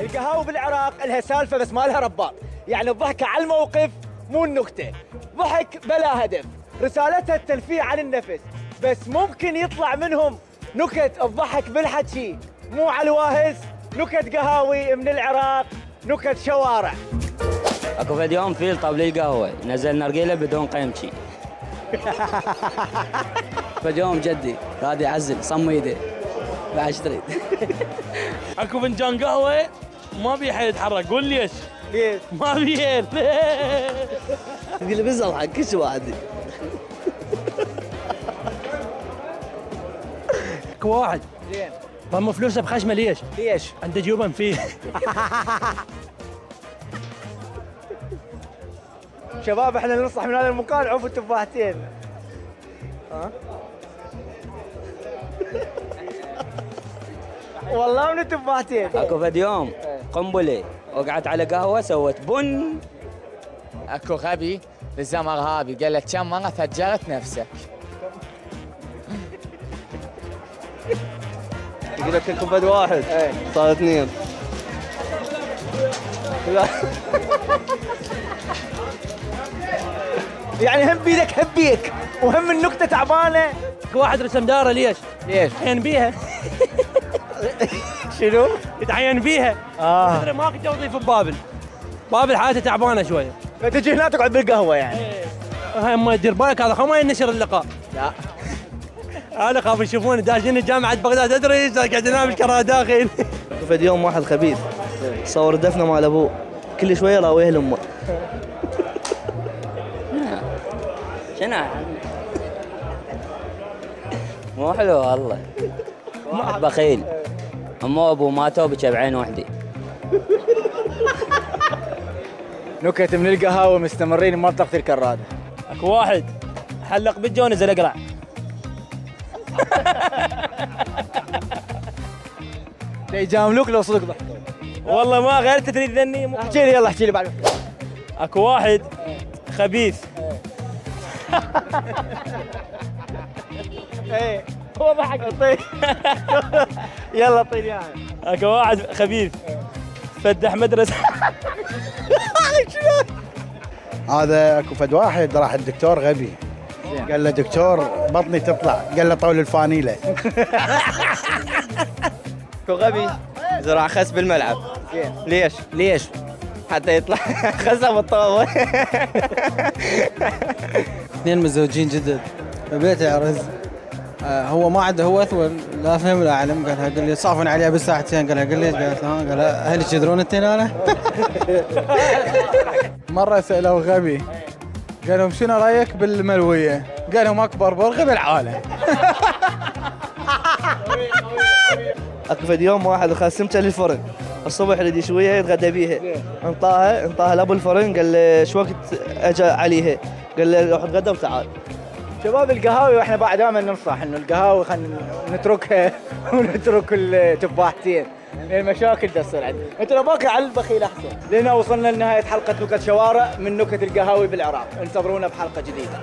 القهاوي بالعراق لها سالفة بس ما لها رباط. يعني الضحكة على الموقف مو النكتة. ضحك بلا هدف. رسالتها التلفيه عن النفس. بس ممكن يطلع منهم نكت الضحك بالحكي. مو على الواهس. نكت قهاوي من العراق. نكت شوارع. أكو فد يوم فيل طاب لي القهوة. نزل نرجيله بدون قيمشي فد يوم جدي. راد يعزل صم ايده بعد إيش تريد؟ اكو فنجان قهوة ما بي حيل يتحرك قول ليش ليش؟ ما بي حيل تقول لي بس أضحك كل شيء وعدي اكو واحد زين ضم فلوسه بخشمة ليش؟ ليش؟ عنده جوبن فيه شباب إحنا ننصح من هذا المكان عوفوا التفاحتين ها؟ والله من التفاحتين أكو فد يوم قنبلة وقعت على قهوة سوت بن. أكو غبي لزم ارهابي قال لك كم مره فجرت نفسك؟ يقول لك أكو فد واحد. صار اثنين. يعني هم بيدك هم بيك. وهم النكته تعبانة. واحد رسم داره ليش؟ ليش؟ يتعين بيها. شنو؟ يتعين بيها آه. تدري ماكو توظيف ببابل بابل. حالته تعبانة شوية. فتجي هنا تقعد بالقهوة يعني. هاي ما يدير بالك هذا ما ينشر اللقاء. لا. أنا خاف يشوفوني داشين جامعة بغداد أدري قاعد أنام الكره داخل فد يوم واحد خبيث. صور الدفنه مال أبوه. كل شوية راويه لامه شنو؟ مو حلو والله. واحد بخيل. امه وابوه ماتوا بكى بعين وحدي. نكت من القهاوي مستمرين بمنطقه الكراده اكو واحد. حلق بالجو نزل اقرع. يجاملوك لو صدق ضحكوا. والله ما غير تريد ذني. احكي لي يلا احكي لي بعد. اكو واحد خبيث. إيه هو ضحك. طيب يلا طيب اياها اكو واحد خبيث. فتح مدرسة. هذا أكو فد واحد راح الدكتور غبي. قال له دكتور بطني تطلع. قال له طول الفانيلة. أكو غبي. زرع خس بالملعب. ليش؟ ليش؟ حتى يطلع. خسه بالطاوه اثنين متزوجين جدد. ببيت يعرز آه، هو ما عنده هو اثول لا فهم لا علم قالها قال لي صافن عليها بالساعتين قالها قال لي قالت ها قال لها اهلك يدرون انتين أنا؟ مرة سالوا غبي قال لهم شنو رأيك بالملوية؟ قال لهم أكبر برغي بالعالم. اكو يوم واحد اخذ سمكه للفرن. الصبح يريد يشويها يتغدى بيها انطاها انطاها لأبو الفرن قال له شو وقت اجى عليها قال له روح اتغدى وتعال. شباب القهاوي وإحنا بعد دائما ننصح إنه القهاوي خلينا نتركها ونترك التفاحتين. لأن المشاكل تصير عندنا. أنت لو على البخيل أحسن. لهنا وصلنا لنهاية حلقة نكت شوارع من نكت القهاوي بالعراق. انتظرونا بحلقة جديدة.